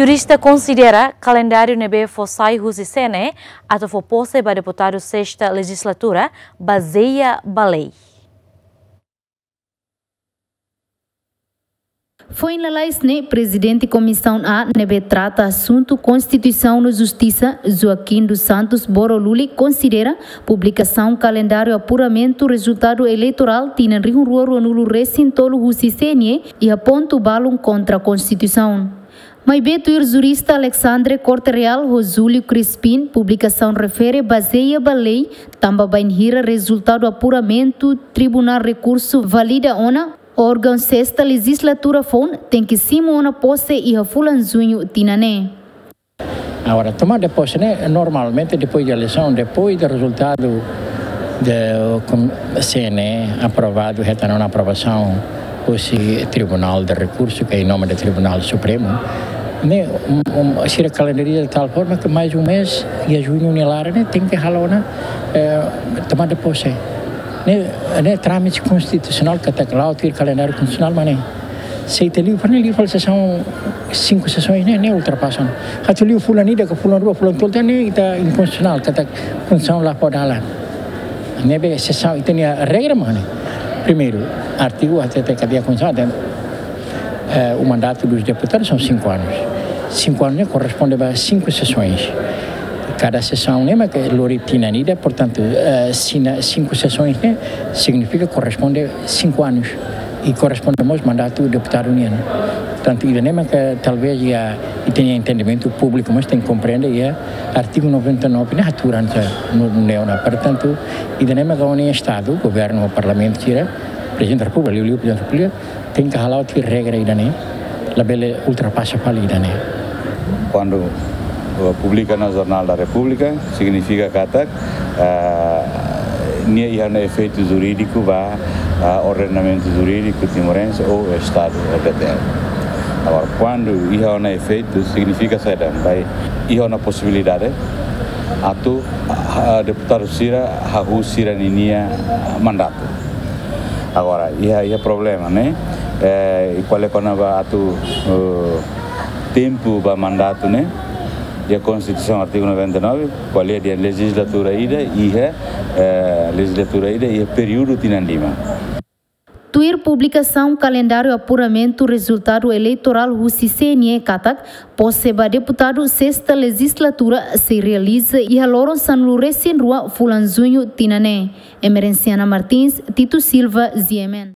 Jurista considera calendário nebe fossai husisene atau fopose para deputado sexta legislatura baseia balei. Foi na Laisne, presidente Comissão A, nebe trata assunto Constituição e Justiça, Joaquim dos Santos Boroluli considera publicação calendário apuramento resultado eleitoral tina rio rua nulo recintolo husisene e aponta o balão contra a Constituição. Beto ir jurista Alexandre Corte Real Rosúlio Crispim, publicação refere baseia a lei, tamba bainhira resultado apuramento, tribunal recurso valida ona, órgão sexta legislatura fon tem que simona posse e a fulan junho tinané. Agora, tomar de posse, né, normalmente depois da eleição, depois do resultado do CNE aprovado, retornou na aprovação, o Tribunal de Recurso, que é em nome do Tribunal Supremo, né, um, um, se calendaria de tal forma que mais um mês e a junho unilar né, tem que ralar né, é, tomar de posse. Né, né, trâmite constitucional que está lá, o calendário constitucional, mas né, se tem livro, né, livro são cinco sessões, né, nem ultrapassam. Há livro fulano, que fulano, rua, fulano, todo, né, está inconstitucional, que está constitucional lá para lá. Né, bem, sessão, e tem a regra, mano. Primeiro, artigo até que havia constitucional, eh, o mandato dos deputados são cinco anos. Cinco anos corresponde a cinco sessões. Cada sessão né, que loritina nida, portanto, eh, cinco sessões né, significa corresponde cinco anos e corresponde ao mandato do deputado união. Portanto, ele nem que talvez já tenha entendimento público, mas tem que compreender é artigo 99 na durante no Neona. Portanto, nem que o Estado, o governo, parlamento, tira, presidente da República, o presidente da República, tem que halau ti regra idane la bele ultrapassa pali idane quando publica no jornal da República significa kata uh, nia ia efeito jurídico va uh, ordenamento jurídico timorense ou estado EPTL agora quando ia na efeito significa sedang vai ia na possibilidade. Atau deputado sira hahu sira ninia mandato. Agora ia ia problema né? Eh, e qual é quando tempo para mandato né? E a Constituição artigo 99 qual é a legislatura ida e a eh, legislatura ida e período tinandima Tuir publicação calendário apuramento resultado eleitoral Russi CNE Katak, posseba deputado sexta legislatura se realiza e haloron San Lourenço Rua Fulanzunho Tinané. Emerenciana Martins, Tito Silva, Ziemen.